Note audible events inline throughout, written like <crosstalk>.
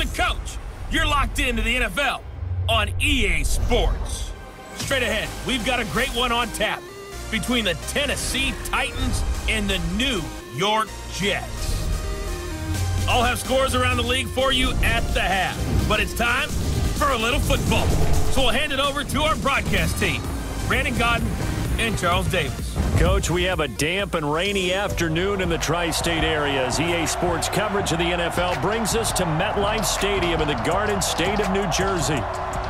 the coach. You're locked into the NFL on EA Sports. Straight ahead, we've got a great one on tap between the Tennessee Titans and the New York Jets. I'll have scores around the league for you at the half, but it's time for a little football. So we'll hand it over to our broadcast team, Brandon Gaudin and Charles Davis. Coach, we have a damp and rainy afternoon in the tri-state area as EA Sports coverage of the NFL brings us to MetLife Stadium in the Garden State of New Jersey.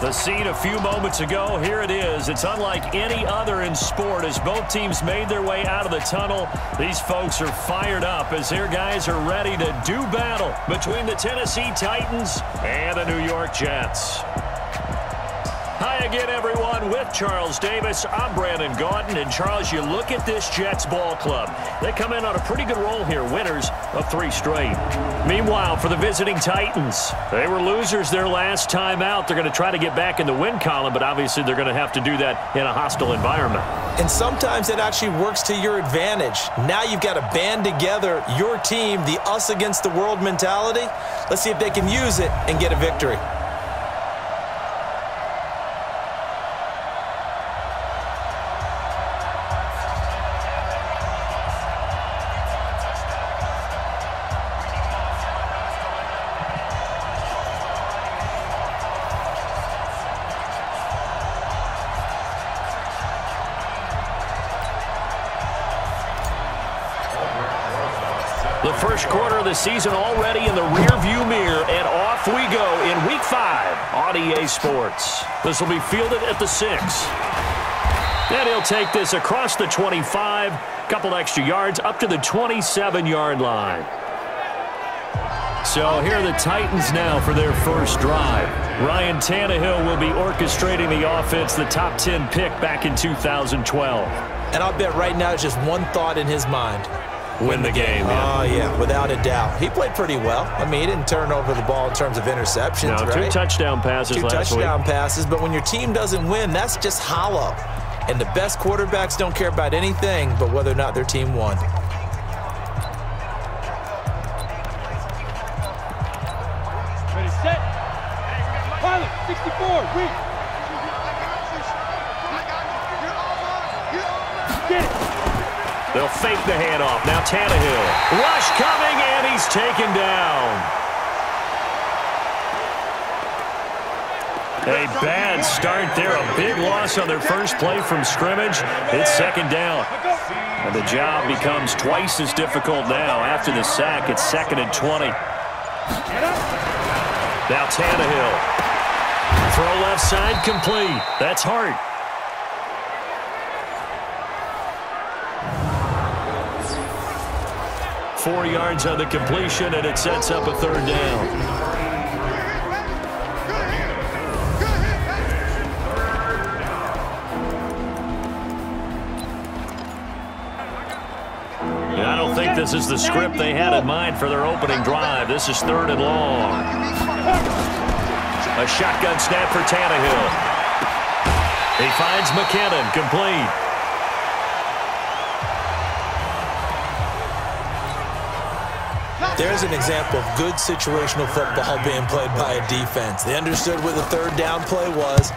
The scene a few moments ago, here it is. It's unlike any other in sport as both teams made their way out of the tunnel. These folks are fired up as their guys are ready to do battle between the Tennessee Titans and the New York Jets. Hi again, everyone. With Charles Davis, I'm Brandon Gaudin. And Charles, you look at this Jets ball club. They come in on a pretty good roll here, winners of three straight. Meanwhile, for the visiting Titans, they were losers their last time out. They're going to try to get back in the win column, but obviously they're going to have to do that in a hostile environment. And sometimes it actually works to your advantage. Now you've got to band together your team, the us against the world mentality. Let's see if they can use it and get a victory. The first quarter of the season already in the rearview mirror, and off we go in Week 5 on EA Sports. This will be fielded at the 6. And he'll take this across the 25, couple extra yards, up to the 27-yard line. So here are the Titans now for their first drive. Ryan Tannehill will be orchestrating the offense, the top 10 pick back in 2012. And I'll bet right now it's just one thought in his mind. Win the game. Yeah. Oh, yeah, without a doubt. He played pretty well. I mean, he didn't turn over the ball in terms of interceptions, no, right? two touchdown passes two touchdown week. passes, but when your team doesn't win, that's just hollow. And the best quarterbacks don't care about anything but whether or not their team won. Start there. A big loss on their first play from scrimmage. It's second down. And the job becomes twice as difficult now. After the sack, it's second and 20. Now Tannehill. Throw left side complete. That's Hart. Four yards on the completion, and it sets up a third down. Think this is the script they had in mind for their opening drive. This is third and long. A shotgun snap for Tannehill. He finds McKinnon, complete. There's an example of good situational football being played by a defense. They understood where the third down play was,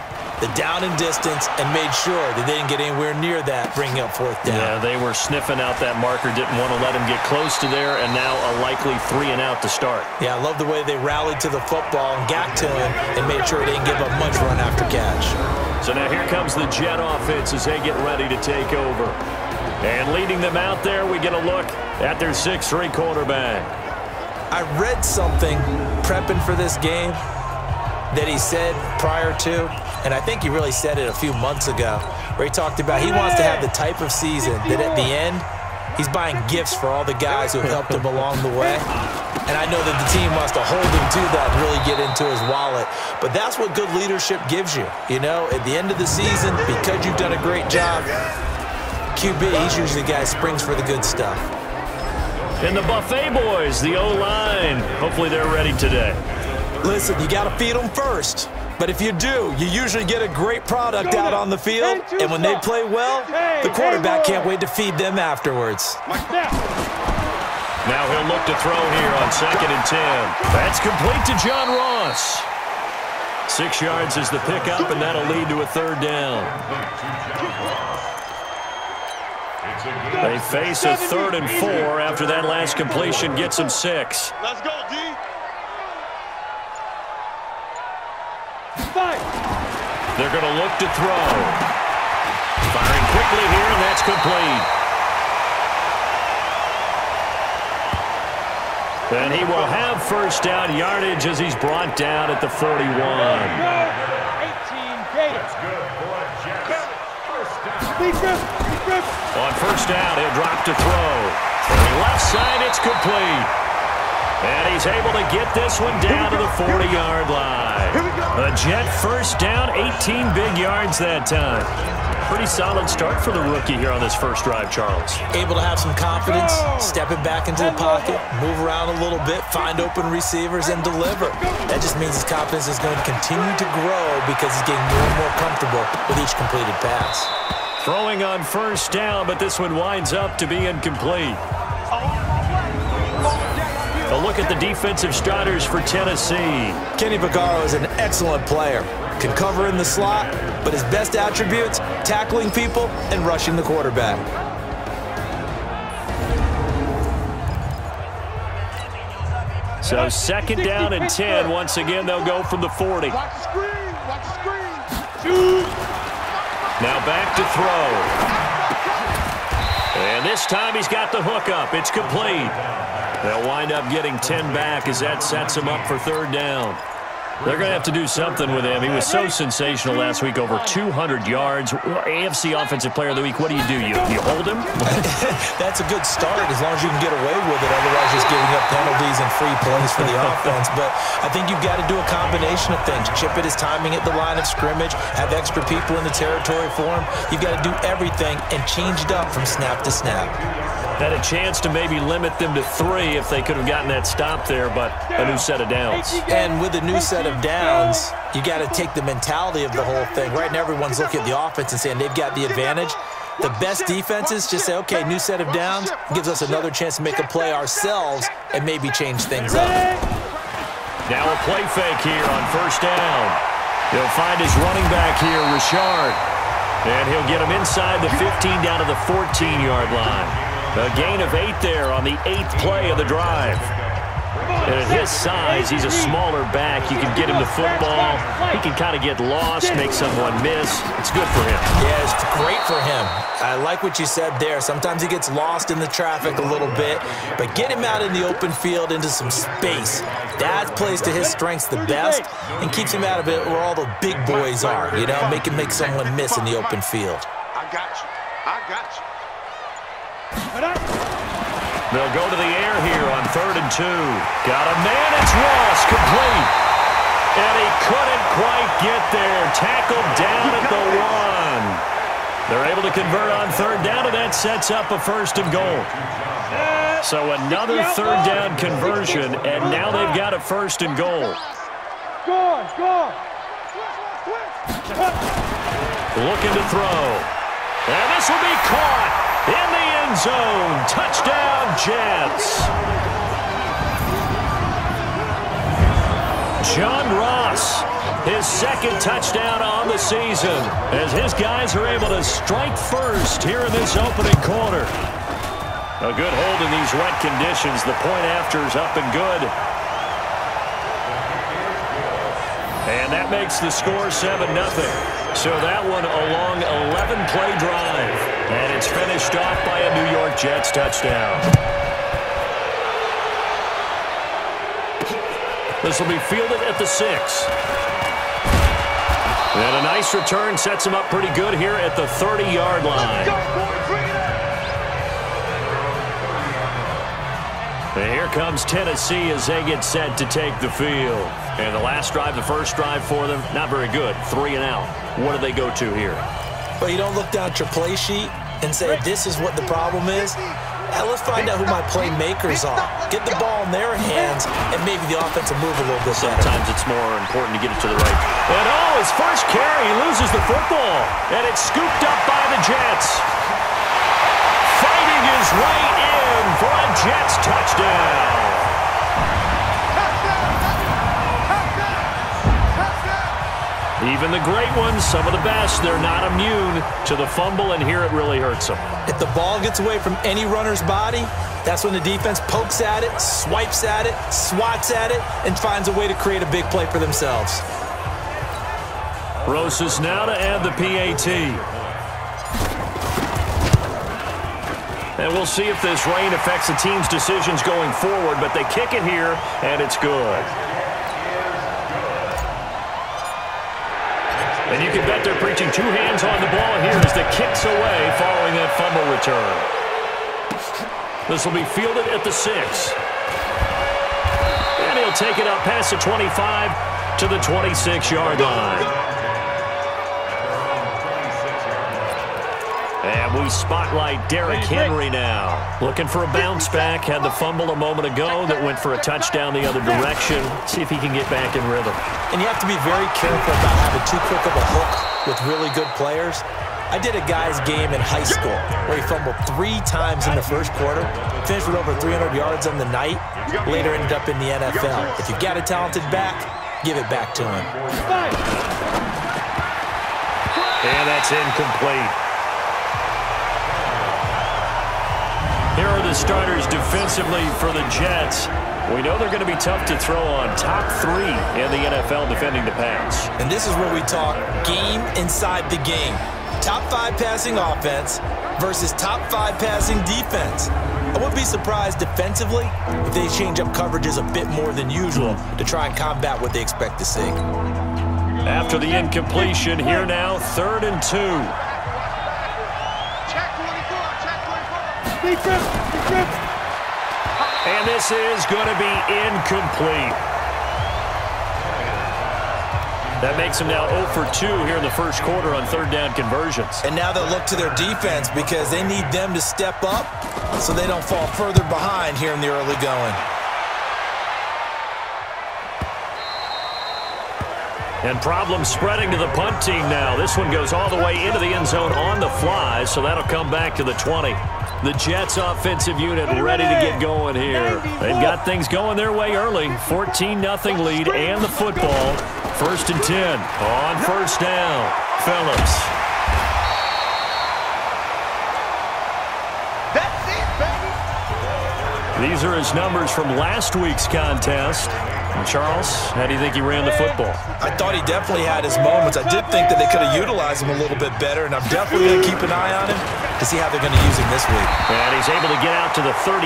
the down and distance, and made sure that they didn't get anywhere near that, bringing up fourth down. Yeah, they were sniffing out that marker, didn't want to let him get close to there, and now a likely three and out to start. Yeah, I love the way they rallied to the football and got to him and made sure he didn't give up much run after catch. So now here comes the Jet offense as they get ready to take over. And leading them out there, we get a look at their 6-3 quarterback. I read something prepping for this game that he said prior to, and I think he really said it a few months ago, where he talked about he wants to have the type of season that at the end, he's buying gifts for all the guys who helped him along the way. And I know that the team wants to hold him to that and really get into his wallet. But that's what good leadership gives you. You know, at the end of the season, because you've done a great job, QB, he's usually the guy springs for the good stuff. And the Buffet boys, the O-line, hopefully they're ready today. Listen, you got to feed them first. But if you do, you usually get a great product out on the field. And when they play well, the quarterback can't wait to feed them afterwards. Now he'll look to throw here on second and ten. That's complete to John Ross. Six yards is the pickup, and that'll lead to a third down. They face a third and four after that last completion gets them six. Let's go, D. They're going to look to throw. Firing quickly here, and that's complete. And he will have first down yardage as he's brought down at the 41. 18 Gators. Big grip. Big grip. On first down, he'll drop to throw. Throwing left side, it's complete. And he's able to get this one down to the 40-yard line. A Jet first down, 18 big yards that time. Pretty solid start for the rookie here on this first drive, Charles. Able to have some confidence, stepping back into the pocket, move around a little bit, find open receivers, and deliver. That just means his confidence is going to continue to grow because he's getting more and more comfortable with each completed pass. Throwing on first down, but this one winds up to be incomplete. A look at the defensive starters for Tennessee. Kenny Vaccaro is an excellent player. Can cover in the slot, but his best attributes, tackling people and rushing the quarterback. So second down and 10. Once again, they'll go from the 40. Watch the screen. Watch the screen. Shoot. Now back to throw. And this time he's got the hook up. It's complete. They'll wind up getting 10 back as that sets him up for third down. They're going to have to do something with him. He was so sensational last week, over 200 yards. AFC Offensive Player of the Week, what do you do? You, you hold him? <laughs> <laughs> That's a good start as long as you can get away with it. Otherwise, just giving up penalties and free plays for the <laughs> offense. But I think you've got to do a combination of things. Chip it his timing at the line of scrimmage, have extra people in the territory for him. You've got to do everything and change it up from snap to snap. Had a chance to maybe limit them to three if they could have gotten that stop there, but a new set of downs. And with a new set of downs, you got to take the mentality of the whole thing. Right now, everyone's looking at the offense and saying they've got the advantage. The best defenses just say, okay, new set of downs gives us another chance to make a play ourselves and maybe change things up. Now a play fake here on first down. He'll find his running back here, Richard. And he'll get him inside the 15 down to the 14-yard line. A gain of eight there on the eighth play of the drive. And at his size, he's a smaller back. You can get him the football. He can kind of get lost, make someone miss. It's good for him. Yeah, it's great for him. I like what you said there. Sometimes he gets lost in the traffic a little bit, but get him out in the open field into some space. That plays to his strengths the best and keeps him out of it where all the big boys are, you know, make him make someone miss in the open field. I got you. I got you. They'll go to the air here on third and two. Got a man. It's Ross, complete. And he couldn't quite get there. Tackled down at the one. They're able to convert on third down, and that sets up a first and goal. So another third down conversion, and now they've got a first and goal. Go, go. Looking to throw. And this will be caught in the end zone. Touchdown, Jets. John Ross, his second touchdown on the season, as his guys are able to strike first here in this opening quarter. A good hold in these wet conditions. The point after is up and good. And that makes the score 7-0. So that one a long 11-play drive. And it's finished off by a New York Jets touchdown. This will be fielded at the six. And a nice return sets him up pretty good here at the 30-yard line. And here comes Tennessee as they get set to take the field. And the last drive, the first drive for them, not very good. Three and out. What do they go to here? But you don't look down at your play sheet and say, this is what the problem is. Now let's find out who my playmakers are. Get the ball in their hands, and maybe the offense will move a little bit. Sometimes it's more important to get it to the right. And oh, his first carry, he loses the football. And it's scooped up by the Jets. Fighting his right in for a Jets touchdown. Even the great ones, some of the best, they're not immune to the fumble, and here it really hurts them. If the ball gets away from any runner's body, that's when the defense pokes at it, swipes at it, swats at it, and finds a way to create a big play for themselves. Rosas now to add the PAT. And we'll see if this rain affects the team's decisions going forward, but they kick it here, and it's good. You can bet they're preaching two hands on the ball here as the kick's away following that fumble return. This will be fielded at the six. And he'll take it up past the 25 to the 26-yard line. And we spotlight Derrick Henry now. Looking for a bounce back. Had the fumble a moment ago that went for a touchdown the other direction. See if he can get back in rhythm. And you have to be very careful about having too quick of a hook with really good players. I did a guy's game in high school where he fumbled three times in the first quarter, finished with over 300 yards on the night, later ended up in the NFL. If you've got a talented back, give it back to him. And that's incomplete. Are the starters defensively for the Jets. We know they're going to be tough to throw on. Top three in the NFL defending the pass. And this is where we talk game inside the game. Top five passing offense versus top five passing defense. I wouldn't be surprised defensively if they change up coverages a bit more than usual to try and combat what they expect to see. After the incompletion, here now, third and two. Defense, defense. And this is going to be incomplete. That makes them now 0 for 2 here in the first quarter on third down conversions. And now they'll look to their defense because they need them to step up so they don't fall further behind here in the early going. And problems spreading to the punt team now. This one goes all the way into the end zone on the fly, so that'll come back to the 20. The Jets offensive unit ready to get going here. They've got things going their way early. 14-0 lead and the football. First and 10 on first down. Phillips. These are his numbers from last week's contest. And Charles, how do you think he ran the football? I thought he definitely had his moments. I did think that they could have utilized him a little bit better, and I'm definitely going to keep an eye on him to see how they're going to use him this week. And he's able to get out to the 32,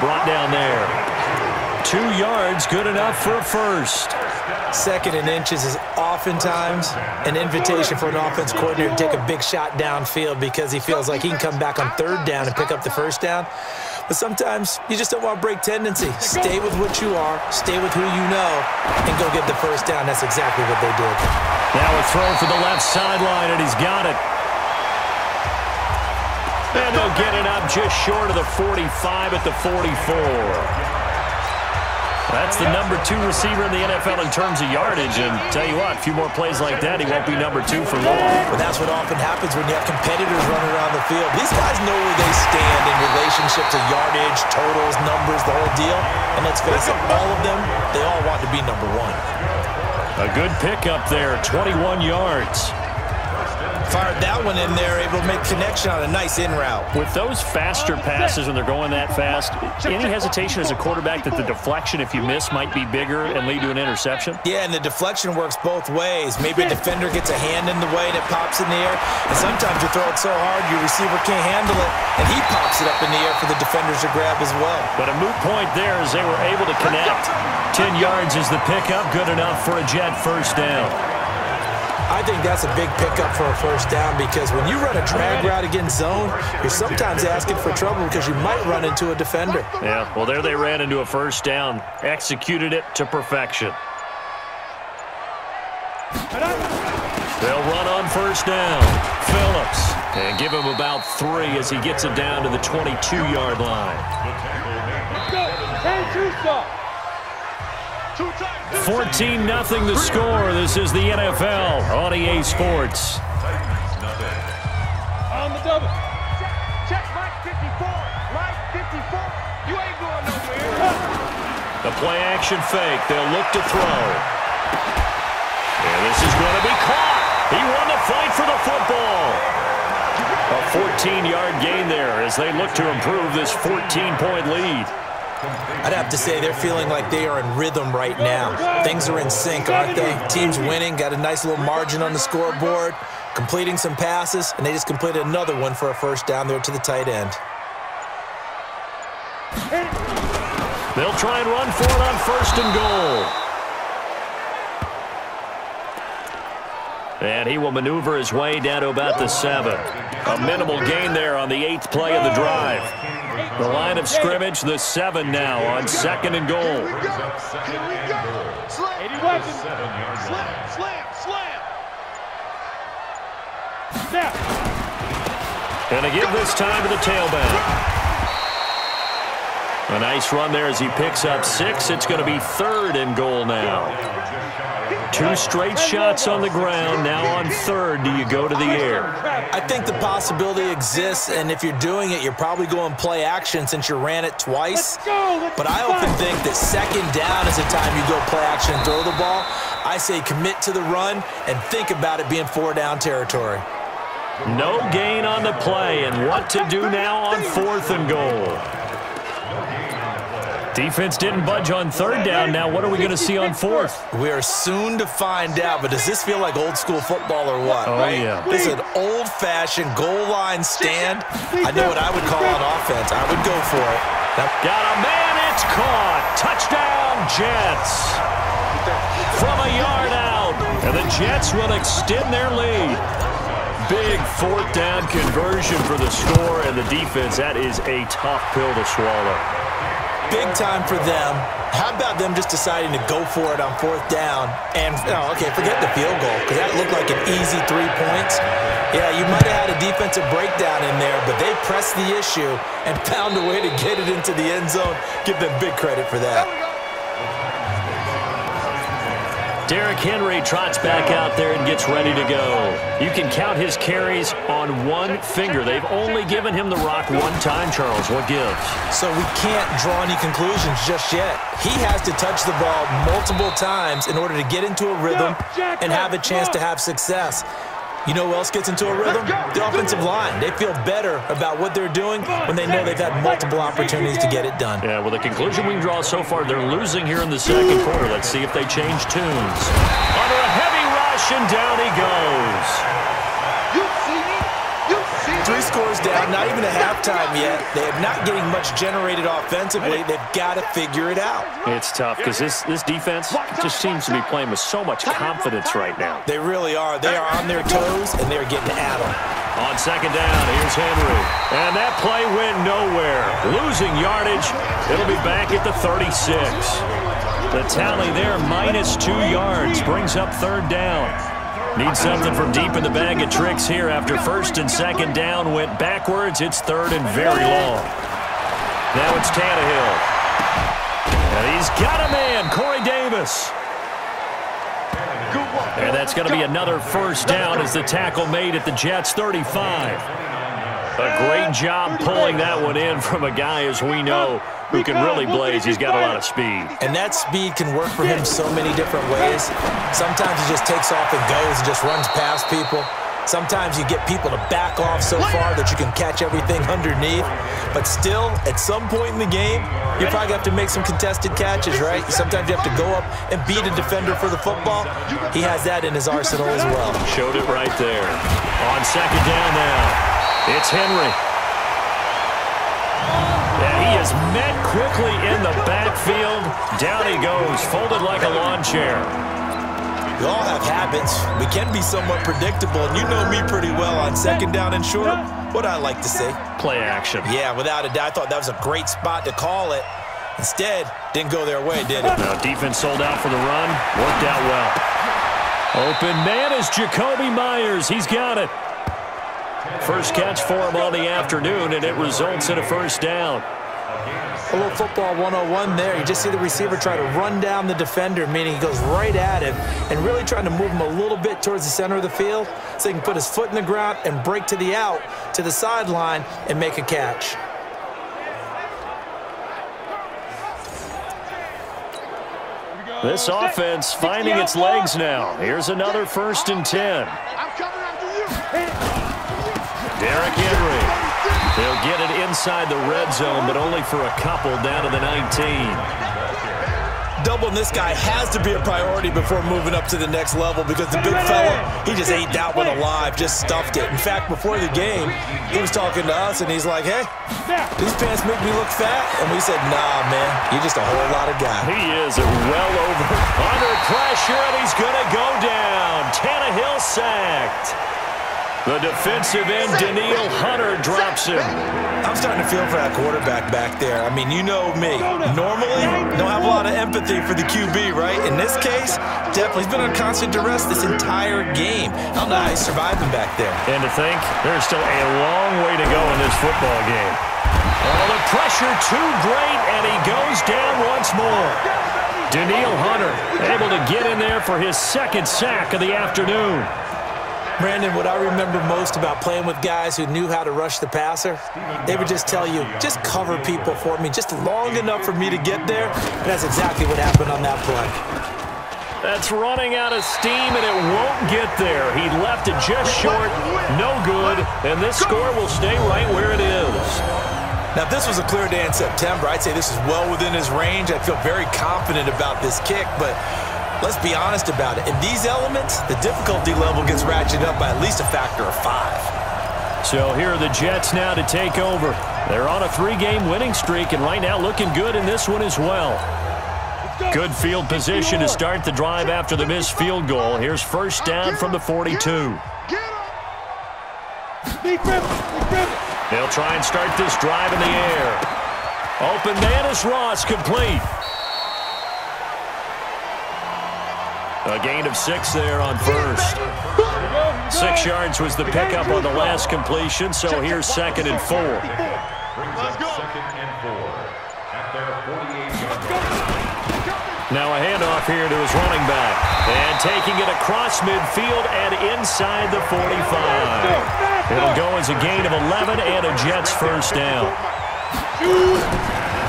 brought down there. Two yards, good enough for a first. Second and inches is oftentimes an invitation for an offense coordinator to take a big shot downfield because he feels like he can come back on third down and pick up the first down. But sometimes you just don't want to break tendency. <laughs> Stay with what you are, stay with who you know, and go get the first down. That's exactly what they did. Now a throw for the left sideline, and he's got it. And they'll get it up just short of the 45 at the 44. That's the number two receiver in the NFL in terms of yardage. And tell you what, a few more plays like that, he won't be number two for long. But that's what often happens when you have competitors running around the field. These guys know where they stand in relationship to yardage, totals, numbers, the whole deal. And let's face it, all of them, they all want to be number one. A good pickup there, 21 yards. Fired that one in there, able to make connection on a nice in route. With those faster passes when they're going that fast, any hesitation as a quarterback that the deflection, if you miss, might be bigger and lead to an interception? Yeah, and the deflection works both ways. Maybe a defender gets a hand in the way and it pops in the air, and sometimes you throw it so hard your receiver can't handle it, and he pops it up in the air for the defenders to grab as well. But a moot point there as they were able to connect. 10 yards is the pickup, good enough for a Jet first down. I think that's a big pickup for a first down because when you run a drag route against zone, you're sometimes asking for trouble because you might run into a defender. Yeah, well, there they ran into a first down. Executed it to perfection. They'll run on first down. Phillips. And give him about three as he gets it down to the 22-yard line. Hey, two stop. 14 nothing the score. This is the NFL on EA Sports. On the double. Check, Mike 54. Mike 54. You ain't going nowhere. The play action fake. They'll look to throw. And this is going to be caught. He won the fight for the football. A 14-yard gain there as they look to improve this 14-point lead. I'd have to say they're feeling like they are in rhythm right now. Things are in sync, aren't they? Team's winning, got a nice little margin on the scoreboard, completing some passes, and they just completed another one for a first down there to the tight end. They'll try and run for it on first and goal. And he will maneuver his way down to about the seven. A minimal gain there on the eighth play of the drive. The line of scrimmage, the seven now on second and goal. Here we go. Here we go. Slam. Slam, slam, slam. Snap. And again this time to the tailback. A nice run there as he picks up six. It's going to be third and goal now. Two straight shots on the ground. Now on third, do you go to the air? I think the possibility exists, and if you're doing it, you're probably going play action since you ran it twice. Let's go. Let's But I often think that second down is the time you go play action and throw the ball. I say commit to the run and think about it being four down territory. No gain on the play, and what to do now on fourth and goal. Defense didn't budge on third down. Now what are we going to see on fourth? We are soon to find out, but does this feel like old school football or what? Oh, right? yeah. This is an old-fashioned goal line stand. I know what I would call on offense. I would go for it. Now, Got a man, it's caught. Touchdown, Jets. From a yard out. And the Jets will extend their lead. Big fourth down conversion for the score and the defense. That is a tough pill to swallow. Big time for them. How about them just deciding to go for it on fourth down? And, oh, okay, forget the field goal, because that looked like an easy three points. Yeah, you might have had a defensive breakdown in there, but they pressed the issue and found a way to get it into the end zone. Give them big credit for that. Derrick Henry trots back out there and gets ready to go. You can count his carries on one finger. They've only given him the rock one time, Charles. What gives? So we can't draw any conclusions just yet. He has to touch the ball multiple times in order to get into a rhythm and have a chance to have success. You know who else gets into a rhythm? The offensive line. They feel better about what they're doing when they know they've had multiple opportunities to get it done. Yeah, well, the conclusion we can draw so far, they're losing here in the second quarter. Let's see if they change tunes. Under a heavy rush, and down he goes. Three scores down, not even a halftime yet. They are not getting much generated offensively. They've got to figure it out. It's tough because this, this defense just seems to be playing with so much confidence right now. They really are. They are on their toes, and they're getting at them. On second down, here's Henry. And that play went nowhere. Losing yardage. It'll be back at the 36. The tally there, minus two yards, brings up third down. Need something from deep in the bag of tricks here after first and second down went backwards. It's third and very long. Now it's Tannehill. And he's got a man, Corey Davis. And that's going to be another first down as the tackle made at the Jets 35. A great job pulling that one in from a guy, as we know, who can really blaze. He's got a lot of speed. And that speed can work for him so many different ways. Sometimes he just takes off and goes and just runs past people. Sometimes you get people to back off so far that you can catch everything <laughs> underneath. But still, at some point in the game, you probably have to make some contested catches, right? Sometimes you have to go up and beat a defender for the football. He has that in his arsenal as well. Showed it right there. On second down now, it's Henry. Is met quickly in the backfield. Down he goes, folded like a lawn chair. We all have habits. We can be somewhat predictable, and you know me pretty well on second down and short. What I like to say. Play action. Yeah, without a doubt, I thought that was a great spot to call it. Instead, didn't go their way, did it? Now defense sold out for the run. Worked out well. Open man is Jakobi Meyers. He's got it. First catch for him on the afternoon, and it results in a first down. A little football 101 there. You just see the receiver try to run down the defender, meaning he goes right at him and really trying to move him a little bit towards the center of the field so he can put his foot in the ground and break to the out, to the sideline, and make a catch. This offense finding its legs now. Here's another first and 10. Derrick Henry. They'll get it inside the red zone, but only for a couple down to the 19 doubling this guy has to be a priority before moving up to the next level because the big fella, he just ate that one alive, just stuffed it. In fact, before the game, he was talking to us, and he's like, hey, these pants make me look fat? And we said, nah, man, you're just a whole lot of guy. He is well over under pressure, and he's going to go down. Tannehill sacked. The defensive end, Danielle Hunter, drops him. I'm starting to feel for that quarterback back there. I mean, you know me. Normally, don't have a lot of empathy for the QB, right? In this case, definitely. He's been under constant duress this entire game. I don't know how he's surviving back there. And to think, there's still a long way to go in this football game. Oh, the pressure too great, and he goes down once more. Danielle Hunter able to get in there for his second sack of the afternoon. Brandon, what I remember most about playing with guys who knew how to rush the passer, they would just tell you, just cover people for me, just long enough for me to get there. And that's exactly what happened on that play. That's running out of steam, and it won't get there. He left it just short, no good, and this score will stay right where it is. Now, if this was a clear day in September, I'd say this is well within his range. I feel very confident about this kick, but let's be honest about it. In these elements, the difficulty level gets ratcheted up by at least a factor of five. So here are the Jets now to take over. They're on a three-game winning streak, and right now looking good in this one as well. Good field position to start the drive after the missed field goal. Here's first down from the 42. They'll try and start this drive in the air. Open man is Ross complete. A gain of six there on first. Six yards was the pickup on the last completion, so here's second and four. Now a handoff here to his running back. And taking it across midfield and inside the 45. It'll go as a gain of 11 and a Jets first down.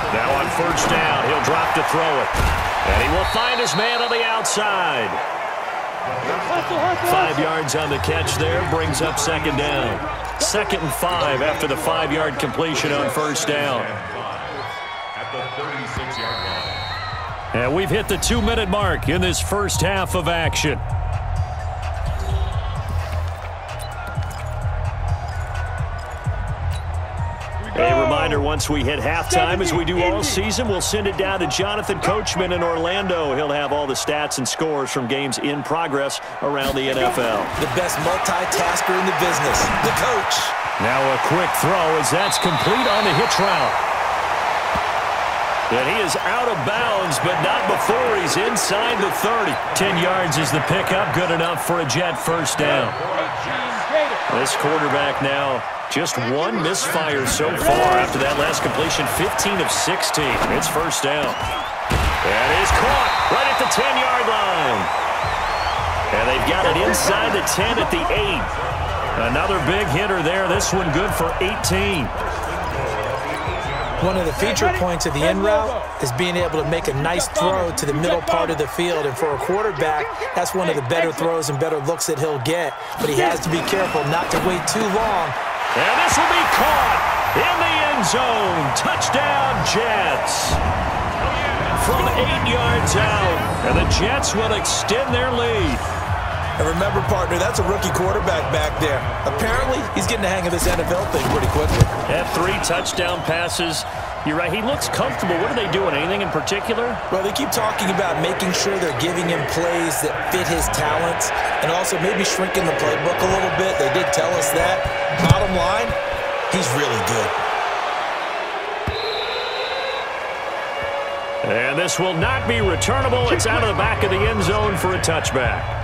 Now on first down, he'll drop to throw it. And he will find his man on the outside. Five yards on the catch there brings up second down. Second and five after the five-yard completion on first down. And we've hit the two-minute mark in this first half of action. Reminder, once we hit halftime, as we do all season, we'll send it down to Jonathan Coachman in Orlando. He'll have all the stats and scores from games in progress around the NFL. The best multitasker in the business, the coach. Now a quick throw as that's complete on the hitch route. And he is out of bounds, but not before he's inside the 30. 10 yards is the pickup, good enough for a Jet first down. This quarterback now just one misfire so far after that last completion, 15 of 16. It's first down. And he's caught right at the 10-yard line. And they've got it inside the 10 at the 8. Another big hitter there. This one good for 18. One of the feature points of the in route is being able to make a nice throw to the middle part of the field. And for a quarterback, that's one of the better throws and better looks that he'll get. But he has to be careful not to wait too long and this will be caught in the end zone. Touchdown, Jets. From eight yards out. And the Jets will extend their lead. And remember, partner, that's a rookie quarterback back there. Apparently, he's getting the hang of this NFL thing pretty quickly. Had three touchdown passes. You're right. He looks comfortable. What are they doing? Anything in particular? Well, they keep talking about making sure they're giving him plays that fit his talents and also maybe shrinking the playbook a little bit. They did tell us that. Bottom line, he's really good. And this will not be returnable. It's out of the back of the end zone for a touchback.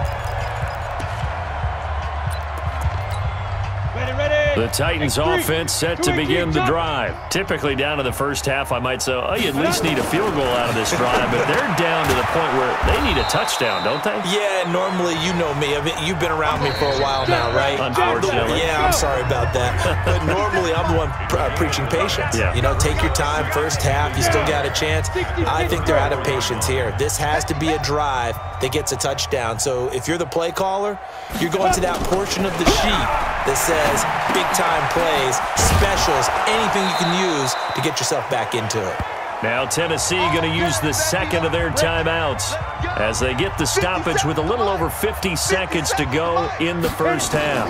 The Titans offense set to begin the drive. Typically down to the first half, I might say, oh, you at least need a field goal out of this drive, but they're down to the point where they need a touchdown, don't they? Yeah, normally, you know me. I mean, you've been around me for a while now, right? Unfortunately. Yeah, I'm sorry about that. but normally, I'm the one uh, preaching patience. Yeah. You know, take your time, first half, you still got a chance. I think they're out of patience here. This has to be a drive that gets a touchdown. So if you're the play caller, you're going to that portion of the sheet that says big-time plays, specials, anything you can use to get yourself back into it. Now Tennessee going to use the second of their timeouts as they get the stoppage with a little over 50 seconds to go in the first half.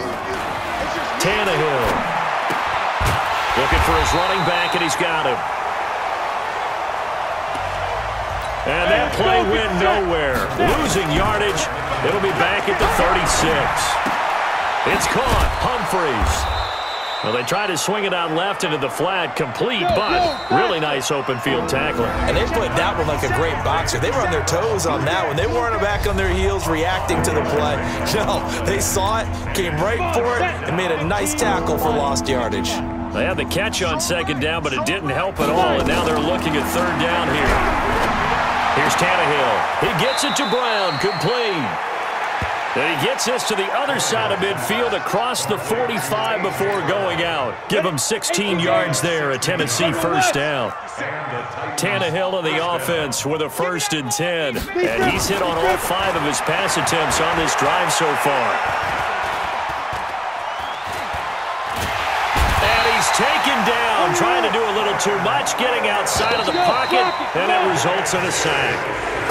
Tannehill looking for his running back, and he's got him. And that play went nowhere. Losing yardage. It'll be back at the 36. It's caught. Humphries. Well, they tried to swing it out left into the flat, complete, but really nice open field tackling. And they played that one like a great boxer. They were on their toes on that one. They weren't back on their heels reacting to the play. <laughs> No, they saw it, came right for it, and made a nice tackle for lost yardage. They had the catch on second down, but it didn't help at all, and now they're looking at third down here. Here's Tannehill. He gets it to Brown. Complete. And he gets this to the other side of midfield across the 45 before going out. Give him 16 yards there, a Tennessee first down. Tannehill on the offense with a first and 10. And he's hit on all five of his pass attempts on this drive so far. And he's taken down, trying to do a little too much, getting outside of the pocket, and it results in a sack.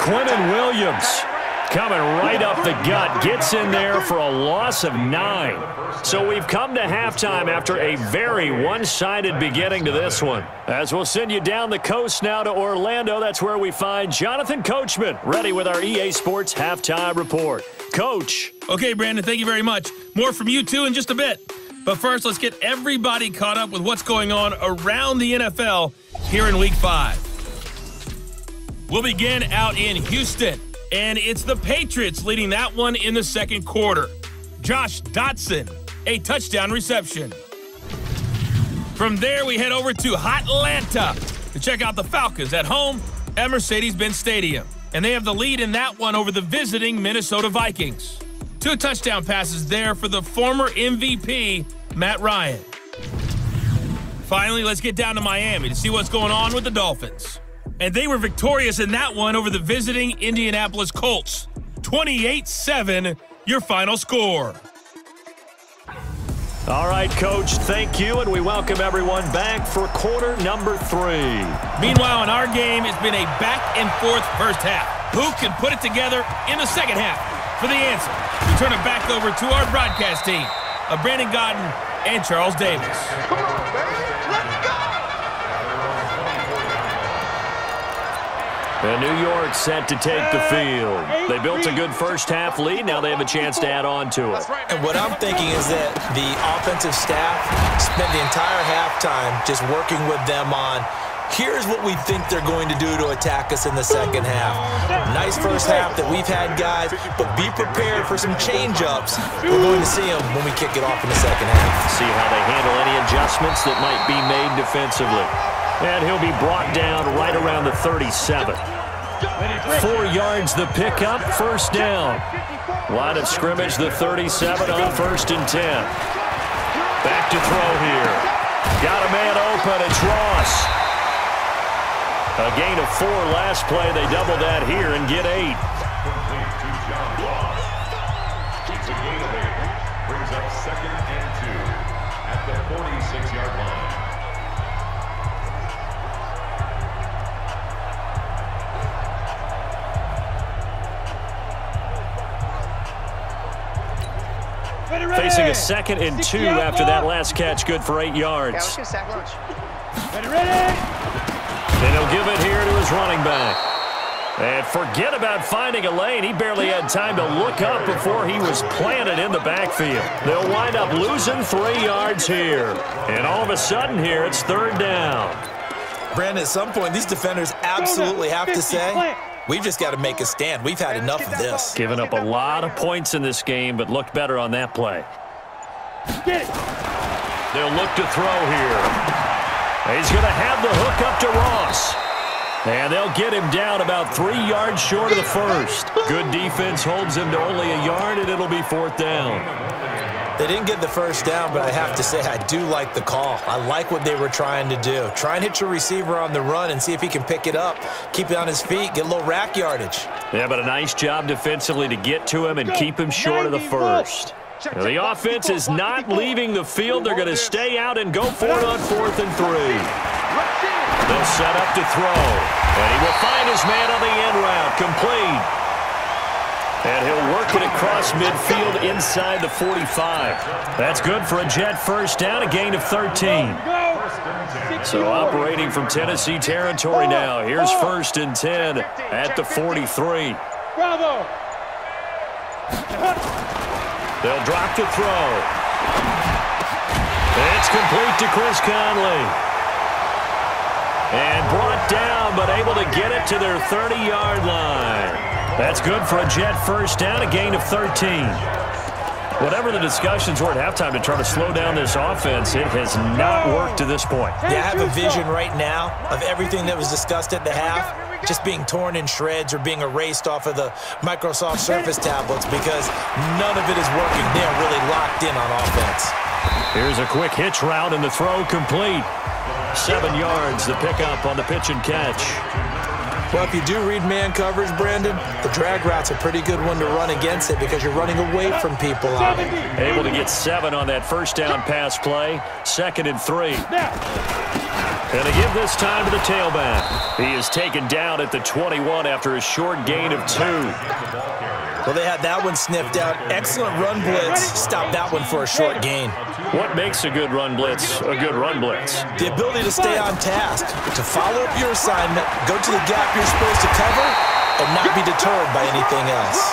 Quinnen Williams coming right up the gut, gets in there for a loss of nine. So we've come to halftime after a very one-sided beginning to this one. As we'll send you down the coast now to Orlando, that's where we find Jonathan Coachman, ready with our EA Sports Halftime Report. Coach. Okay, Brandon, thank you very much. More from you, too, in just a bit. But first, let's get everybody caught up with what's going on around the NFL here in Week 5. We'll begin out in Houston. And it's the Patriots leading that one in the second quarter. Josh Doctson, a touchdown reception. From there, we head over to Hot Atlanta to check out the Falcons at home at Mercedes-Benz Stadium. And they have the lead in that one over the visiting Minnesota Vikings. Two touchdown passes there for the former MVP, Matt Ryan. Finally, let's get down to Miami to see what's going on with the Dolphins and they were victorious in that one over the visiting Indianapolis Colts. 28 7, your final score. All right, Coach, thank you, and we welcome everyone back for quarter number three. Meanwhile, in our game, it's been a back and forth first half. Who can put it together in the second half? For the answer, we turn it back over to our broadcast team of Brandon Gaudin and Charles Davis. And New York set to take the field. They built a good first half lead. Now they have a chance to add on to it. And what I'm thinking is that the offensive staff spent the entire halftime just working with them on here's what we think they're going to do to attack us in the second half. Nice first half that we've had, guys, but be prepared for some change-ups. We're going to see them when we kick it off in the second half. See how they handle any adjustments that might be made defensively. And he'll be brought down right around the 37. Four yards the pickup, first down. Line of scrimmage, the 37 on first and 10. Back to throw here. Got a man open, it's Ross. A gain of four last play. They double that here and get eight. Brings up second and two at the 46-yard line. Facing a second and two after that last catch. Good for eight yards. Ready, ready. And he'll give it here to his running back. And forget about finding a lane. He barely had time to look up before he was planted in the backfield. They'll wind up losing three yards here. And all of a sudden here, it's third down. Brandon, at some point, these defenders absolutely have to say, we've just got to make a stand. We've had enough of this. Giving up a lot of points in this game, but looked better on that play. Get it. They'll look to throw here. He's going to have the hook up to Ross. And they'll get him down about three yards short of the first. Good defense holds him to only a yard, and it'll be fourth down. They didn't get the first down, but I have to say I do like the call. I like what they were trying to do. Try and hit your receiver on the run and see if he can pick it up, keep it on his feet, get a little rack yardage. Yeah, but a nice job defensively to get to him and keep him short of the first. Now, the offense is not leaving the field. They're going to stay out and go for it on fourth and three. They'll set up to throw. And he will find his man on the in route. Complete. And he'll work it across midfield inside the 45. That's good for a Jet first down, a gain of 13. So operating from Tennessee territory now. Here's first and 10 at the 43. Bravo. They'll drop the throw. It's complete to Chris Conley. And brought down, but able to get it to their 30-yard line. That's good for a Jet first down, a gain of 13. Whatever the discussions were at halftime to try to slow down this offense, it has not worked to this point. Yeah, I have a vision right now of everything that was discussed at the half just being torn in shreds or being erased off of the Microsoft Surface tablets because none of it is working. They're really locked in on offense. Here's a quick hitch route and the throw complete. Seven yards, the pickup on the pitch and catch. Well, if you do read man coverage, Brandon, the drag route's a pretty good one to run against it because you're running away from people on it. Able to get seven on that first down pass play. Second and three. And to give this time to the tailback. He is taken down at the 21 after a short gain of two. Well, they had that one sniffed out. Excellent run blitz. Stop that one for a short gain. What makes a good run blitz a good run blitz? The ability to stay on task, to follow up your assignment, go to the gap you're supposed to cover, and not be deterred by anything else.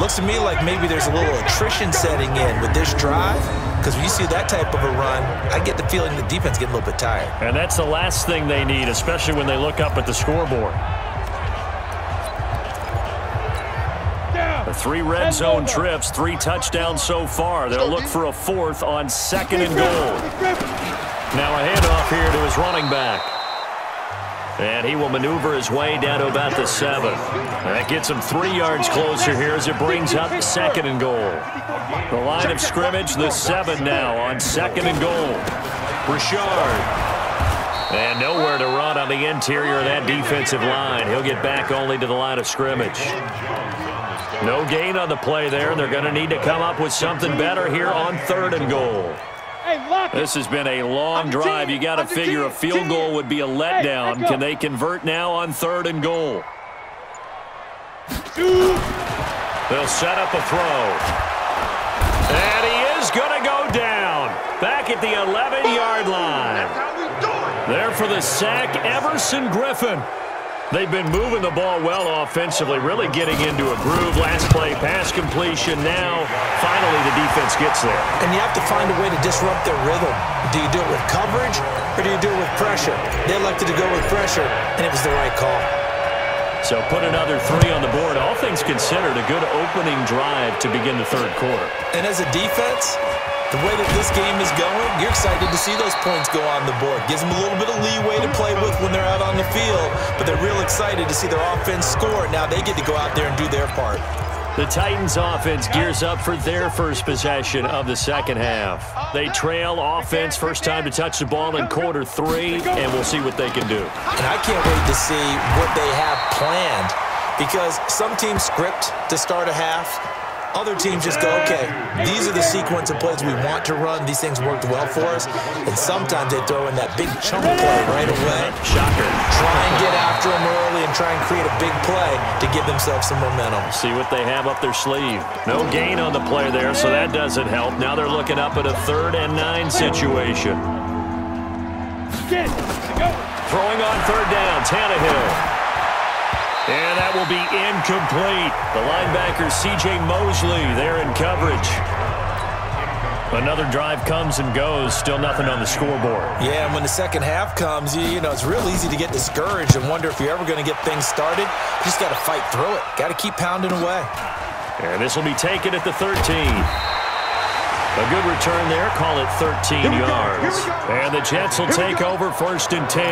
Looks to me like maybe there's a little attrition setting in with this drive. Because when you see that type of a run, I get the feeling the defense getting a little bit tired. And that's the last thing they need, especially when they look up at the scoreboard. The three red zone trips, three touchdowns so far. They'll look for a fourth on second and goal. Now a handoff here to his running back. And he will maneuver his way down to about the seven. That gets him three yards closer here as it brings up second and goal. The line of scrimmage, the seven now on second and goal. Richard. And nowhere to run on the interior of that defensive line. He'll get back only to the line of scrimmage. No gain on the play there. They're going to need to come up with something better here on third and goal. This has been a long drive. You got to figure a field goal would be a letdown. Can they convert now on third and goal? They'll set up a throw. And he is going to go down. Back at the 11-yard line. There for the sack, Everson Griffen. They've been moving the ball well offensively, really getting into a groove. Last play, pass completion. Now, finally, the defense gets there. And you have to find a way to disrupt their rhythm. Do you do it with coverage or do you do it with pressure? They elected to go with pressure, and it was the right call. So put another three on the board. All things considered, a good opening drive to begin the third quarter. And as a defense, the way that this game is going, you're excited to see those points go on the board. Gives them a little bit of leeway to play with when they're out on the field, but they're real excited to see their offense score. Now they get to go out there and do their part. The Titans offense gears up for their first possession of the second half. They trail offense first time to touch the ball in quarter three, and we'll see what they can do. And I can't wait to see what they have planned because some teams script to start a half, other teams just go, okay, these are the sequence of plays we want to run. These things worked well for us. And sometimes they throw in that big chunk play right away. Shocker. Try and get after them early and try and create a big play to give themselves some momentum. See what they have up their sleeve. No gain on the play there, so that doesn't help. Now they're looking up at a third and nine situation. Throwing on third down, Tannehill. And that will be incomplete. The linebacker, C.J. Mosley, there in coverage. Another drive comes and goes. Still nothing on the scoreboard. Yeah, and when the second half comes, you, you know, it's real easy to get discouraged and wonder if you're ever going to get things started. You just got to fight through it. Got to keep pounding away. And this will be taken at the 13. A good return there. Call it 13 yards. And the Jets will take over first and 10.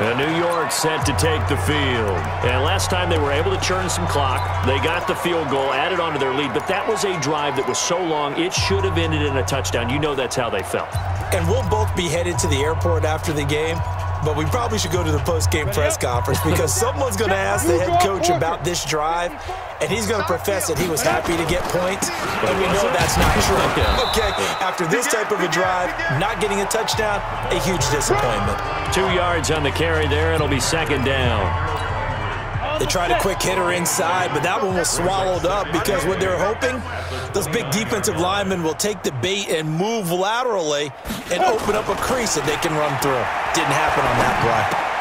And New York set to take the field. And last time they were able to churn some clock. They got the field goal, added on to their lead. But that was a drive that was so long, it should have ended in a touchdown. You know that's how they felt. And we'll both be headed to the airport after the game but we probably should go to the post-game press conference because <laughs> someone's going to ask the head coach about this drive, and he's going to profess that he was happy to get points, and we know that's not true. Okay, after this type of a drive, not getting a touchdown, a huge disappointment. Two yards on the carry there, it'll be second down. They tried a quick hitter inside, but that one was swallowed up because what they're hoping, those big defensive linemen will take the bait and move laterally and open up a crease that they can run through. Didn't happen on that play.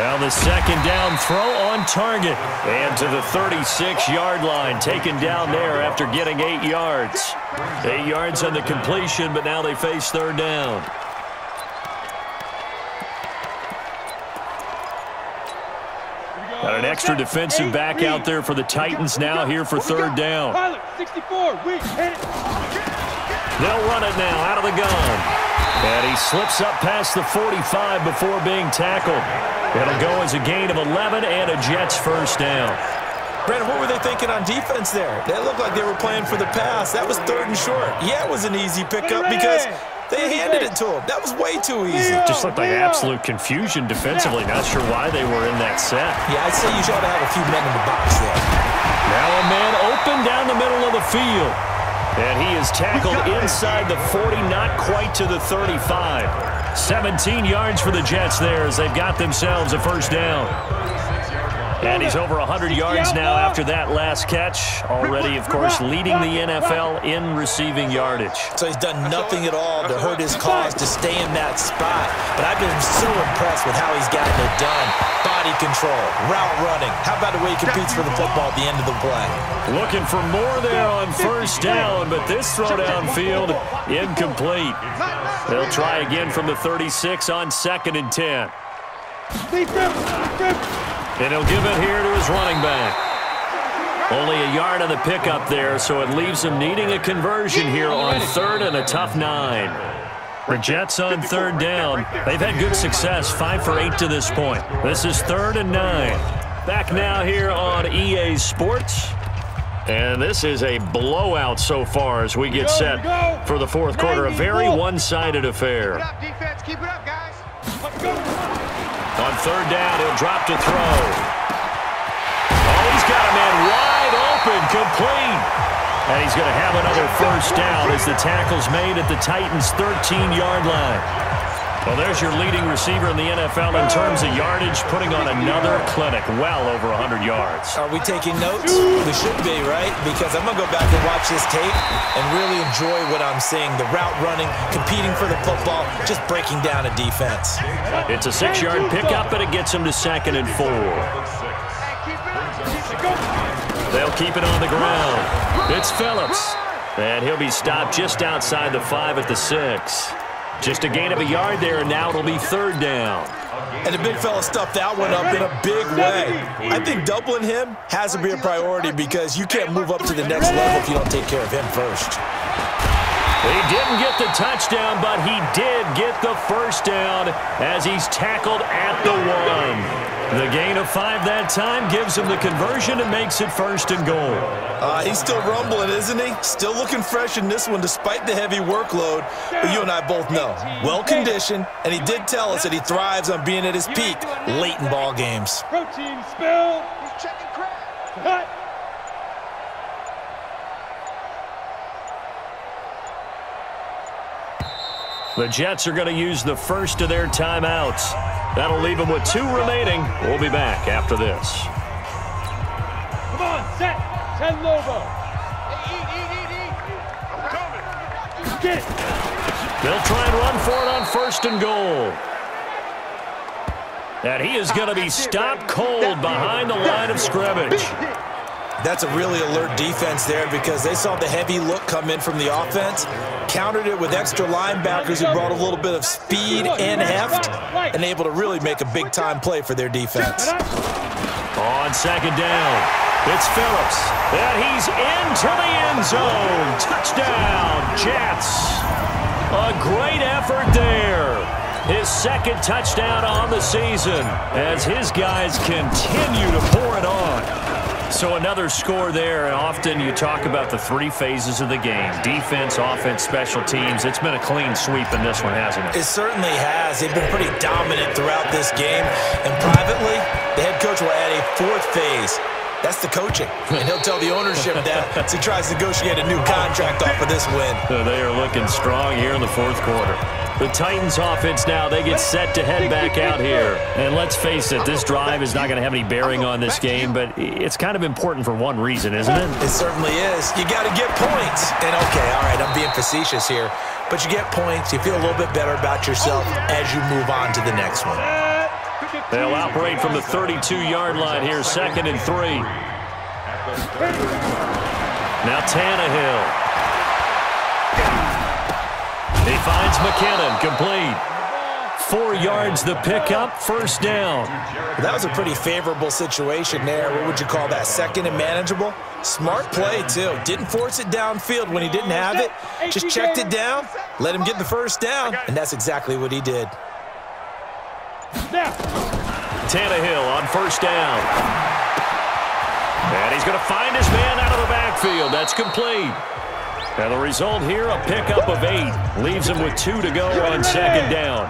Well, the second down throw on target. And to the 36-yard line, taken down there after getting eight yards. Eight yards on the completion, but now they face third down. Got an extra defensive back out there for the Titans now here for third down. They'll run it now out of the gun. And he slips up past the 45 before being tackled. It'll go as a gain of 11 and a Jets first down. Brandon, what were they thinking on defense there? They looked like they were playing for the pass. That was third and short. Yeah, it was an easy pickup because they handed it to him. That was way too easy. Just looked like absolute confusion defensively. Not sure why they were in that set. Yeah, I'd say you should have a few men in the box there. Now a man open down the middle of the field. And he is tackled inside the 40, not quite to the 35. 17 yards for the Jets there as they've got themselves a first down. And he's over 100 yards now after that last catch. Already, of course, leading the NFL in receiving yardage. So he's done nothing at all to hurt his cause to stay in that spot. But I've been so impressed with how he's gotten it done. Body control, route running. How about the way he competes for the football at the end of the play? Looking for more there on first down, but this throw downfield incomplete. They'll try again from the 36 on second and 10. And he'll give it here to his running back. Only a yard on the pickup there, so it leaves him needing a conversion here on third and a tough nine. The Jets on third down. They've had good success, five for eight to this point. This is third and nine. Back now here on EA Sports. And this is a blowout so far as we get set for the fourth quarter. A very one-sided affair. Keep it up, guys. On third down, he'll drop to throw. Oh, he's got a man wide open, complete. And he's going to have another first down as the tackle's made at the Titans' 13-yard line. Well, there's your leading receiver in the NFL in terms of yardage, putting on another clinic, well over 100 yards. Are we taking notes? We should be, right? Because I'm going to go back and watch this tape and really enjoy what I'm seeing. The route running, competing for the football, just breaking down a defense. It's a six-yard pickup, but it gets him to second and four. They'll keep it on the ground. It's Phillips. And he'll be stopped just outside the five at the six. Just a gain of a yard there, and now it'll be third down. And the big fella stuffed that one up in a big way. I think doubling him has to be a priority because you can't move up to the next level if you don't take care of him first. He didn't get the touchdown, but he did get the first down as he's tackled at the one. The gain of five that time gives him the conversion and makes it first and goal. Uh, he's still rumbling, isn't he? Still looking fresh in this one despite the heavy workload. But you and I both know, well-conditioned, and he did tell us that he thrives on being at his peak late in ball games. Protein spill. He's checking crack. Cut. The Jets are going to use the first of their timeouts. That'll leave them with two remaining. We'll be back after this. Come on, set. Ten Lobo. Eat, eat, eat, eat. I'm coming. Get. They'll try and run for it on first and goal. And he is going to be stopped cold behind the line of scrimmage. That's a really alert defense there because they saw the heavy look come in from the offense, countered it with extra linebackers who brought a little bit of speed and heft, and able to really make a big-time play for their defense. On second down, It's Phillips. And he's into the end zone. Touchdown, Jets. A great effort there. His second touchdown on the season as his guys continue to pour it on. So another score there, and often you talk about the three phases of the game. Defense, offense, special teams. It's been a clean sweep in this one, hasn't it? It certainly has. They've been pretty dominant throughout this game. And privately, the head coach will add a fourth phase. That's the coaching. And he'll tell the ownership <laughs> that as he tries to negotiate a new contract off of this win. They are looking strong here in the fourth quarter. The Titans offense now, they get set to head back out here. And let's face it, this drive is not going to have any bearing on this game, but it's kind of important for one reason, isn't it? It certainly is. You got to get points. And okay, all right, I'm being facetious here, but you get points, you feel a little bit better about yourself as you move on to the next one. They'll operate from the 32-yard line here, second and three. Now Tannehill. He finds McKinnon, complete. Four yards the pickup, first down. That was a pretty favorable situation there. What would you call that, second and manageable? Smart play, too. Didn't force it downfield when he didn't have it. Just checked it down, let him get the first down, and that's exactly what he did. Tannehill on first down. And he's going to find his man out of the backfield. That's complete. And the result here, a pickup of eight. Leaves him with two to go on second down.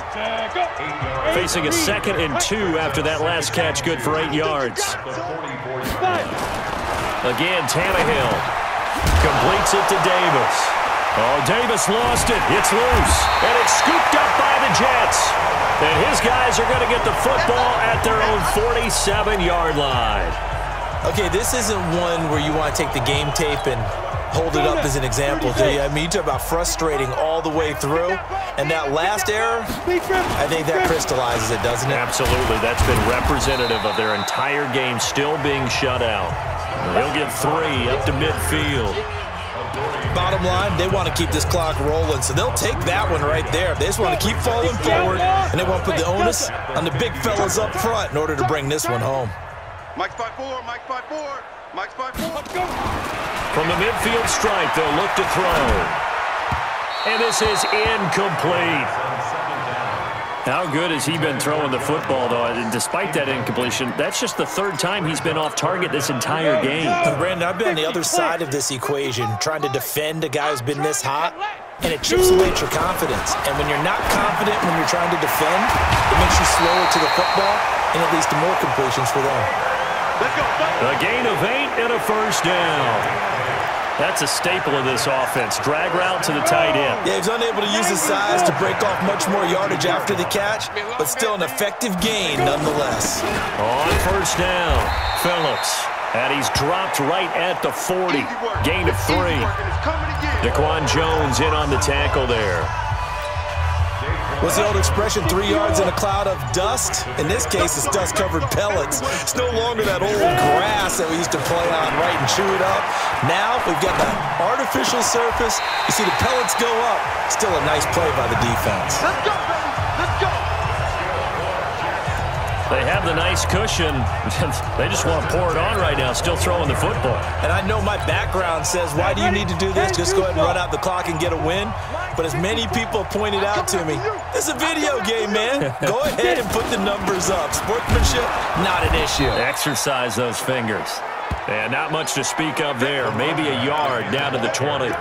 Facing a second and two after that last catch, good for eight yards. Again, Tannehill completes it to Davis. Oh, Davis lost it. It's loose. And it's scooped up by the Jets. And his guys are going to get the football at their own 47-yard line. Okay, this isn't one where you want to take the game tape and hold it up as an example, do you? I mean, you talk about frustrating all the way through, and that last error, I think that crystallizes it, doesn't it? Absolutely. That's been representative of their entire game still being shut out. They'll get three up to midfield. Bottom line, they want to keep this clock rolling, so they'll take that one right there. They just want to keep falling forward, and they want to put the onus on the big fellas up front in order to bring this one home. Mike 5-4, Mike 5-4, Mike 5-4. From the midfield stripe, they'll look to throw. And this is incomplete. How good has he been throwing the football, though? And despite that incompletion, that's just the third time he's been off target this entire game. Brandon, I've been on the other side of this equation, trying to defend a guy who's been this hot, and it chips away at your confidence. And when you're not confident when you're trying to defend, it makes you slower to the football, and it leads to more completions for them. A gain of eight and a first down. That's a staple of this offense. Drag route to the tight end. Yeah, he's unable to use his size to break off much more yardage after the catch, but still an effective gain nonetheless. On first down, Phillips. And he's dropped right at the 40. Gain of three. Daquan Jones in on the tackle there. What's the old expression, three yards in a cloud of dust? In this case, it's dust-covered pellets. It's no longer that old grass that we used to play on, right, and chew it up. Now we've got the artificial surface. You see the pellets go up. Still a nice play by the defense. They have the nice cushion. <laughs> they just want to pour it on right now, still throwing the football. And I know my background says, why do you need to do this? Just go ahead and run out the clock and get a win. But as many people pointed out to me, it's a video game, man. Go ahead and put the numbers up. Sportsmanship, not an issue. Exercise those fingers. And not much to speak of there. Maybe a yard down to the 20.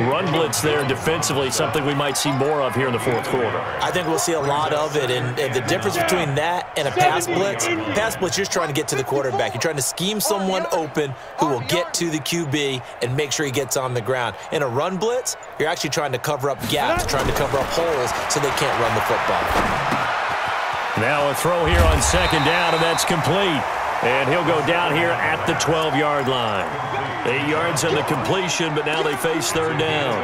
Run blitz there defensively, something we might see more of here in the fourth quarter. I think we'll see a lot of it, and, and, the difference between that and a pass blitz, pass blitz, you're just trying to get to the quarterback. You're trying to scheme someone open who will get to the QB and make sure he gets on the ground. In a run blitz, you're actually trying to cover up gaps, trying to cover up holes so they can't run the football. Now a throw here on second down, and that's complete. And he'll go down here at the 12-yard line. Eight yards on the completion, but now they face third down.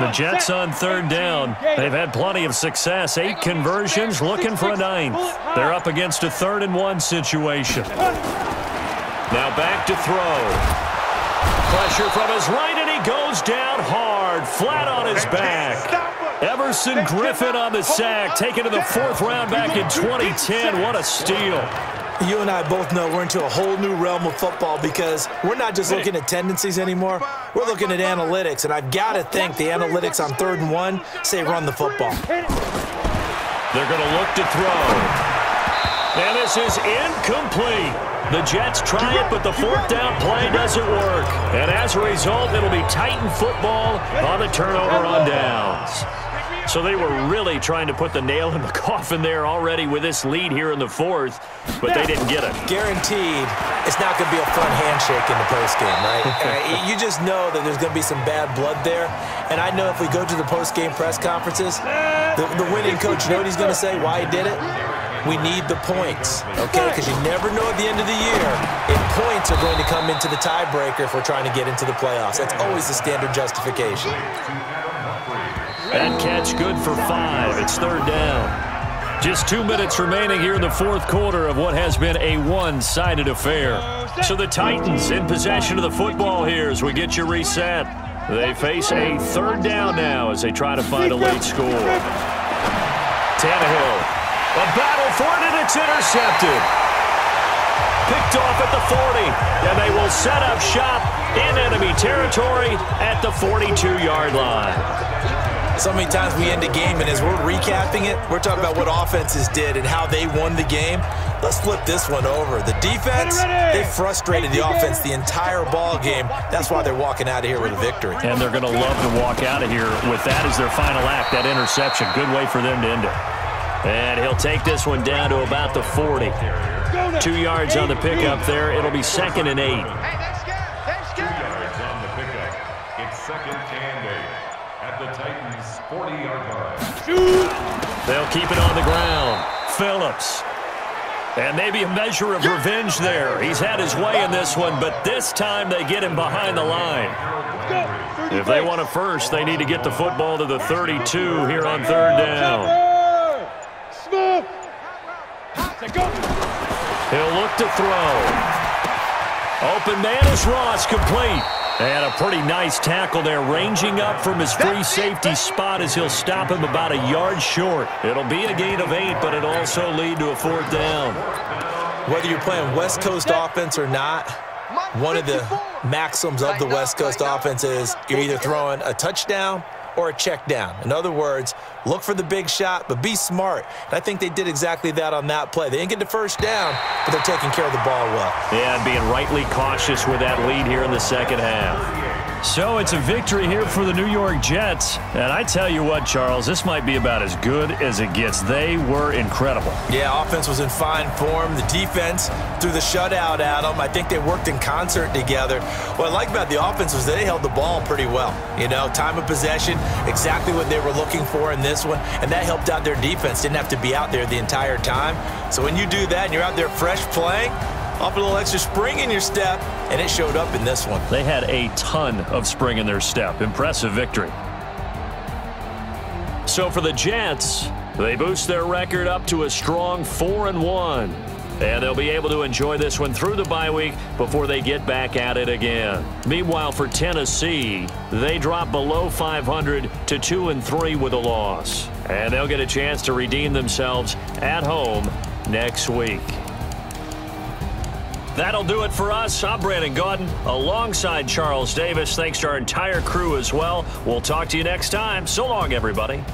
The Jets on third down. They've had plenty of success. Eight conversions, looking for a ninth. They're up against a third and one situation. Now back to throw. Pressure from his right, and he goes down hard, flat on his back. Everson Griffen on the sack, taken to the fourth round back in 2010. What a steal. You and I both know we're into a whole new realm of football because we're not just looking at tendencies anymore. We're looking at analytics, and I've got to think the analytics on third and one say run the football. They're going to look to throw. And this is incomplete. The Jets try it, but the fourth down play doesn't work. And as a result, it'll be Titan football on the turnover on downs. So they were really trying to put the nail in the <laughs> coffin there already with this lead here in the fourth, but they didn't get it. Guaranteed, it's not going to be a fun handshake in the postgame, right? <laughs> uh, you just know that there's going to be some bad blood there. And I know if we go to the postgame press conferences, the, the winning coach, you know what he's going to say, why he did it? We need the points, okay? Because you never know at the end of the year if points are going to come into the tiebreaker if we're trying to get into the playoffs. That's always the standard justification. That catch good for five. It's third down. Just two minutes remaining here in the fourth quarter of what has been a one-sided affair. So the Titans in possession of the football here as we get you reset. They face a third down now as they try to find a late score. Tannehill, a battle for it, and it's intercepted. Picked off at the 40, and they will set up shop in enemy territory at the 42-yard line. So many times we end a game, and as we're recapping it, we're talking about what offenses did and how they won the game. Let's flip this one over. The defense, they frustrated the offense the entire ball game. That's why they're walking out of here with a victory. And they're going to love to walk out of here with that as their final act, that interception. Good way for them to end it. And he'll take this one down to about the 40. Two yards on the pickup there. It'll be second and eight. Two yards on the pickup. It's second and eight at the Titans' 40-yard line. They'll keep it on the ground. Phillips. And maybe a measure of revenge there. He's had his way in this one, but this time they get him behind the line. If they want a first, they need to get the football to the 32 here on third down. Smith. He'll look to throw. Open man is Ross, complete. And a pretty nice tackle there, ranging up from his free safety spot as he'll stop him about a yard short. It'll be a gain of eight, but it'll also lead to a fourth down. Whether you're playing West Coast offense or not, one of the maxims of the West Coast offense is you're either throwing a touchdown or a check down. In other words, look for the big shot, but be smart. And I think they did exactly that on that play. They didn't get the first down, but they're taking care of the ball well. Yeah, and being rightly cautious with that lead here in the second half. So it's a victory here for the New York Jets. And I tell you what, Charles, this might be about as good as it gets. They were incredible. Yeah, offense was in fine form. The defense threw the shutout at them. I think they worked in concert together. What I like about the offense was they held the ball pretty well. You know, time of possession, exactly what they were looking for in this one, and that helped out their defense. Didn't have to be out there the entire time. So when you do that and you're out there fresh playing, off a little extra spring in your step, and it showed up in this one. They had a ton of spring in their step. Impressive victory. So for the Jets, they boost their record up to a strong 4 and one, And they'll be able to enjoy this one through the bye week before they get back at it again. Meanwhile, for Tennessee, they drop below 500 to 2 and 3 with a loss. And they'll get a chance to redeem themselves at home next week. That'll do it for us. I'm Brandon Gaudin alongside Charles Davis. Thanks to our entire crew as well. We'll talk to you next time. So long, everybody.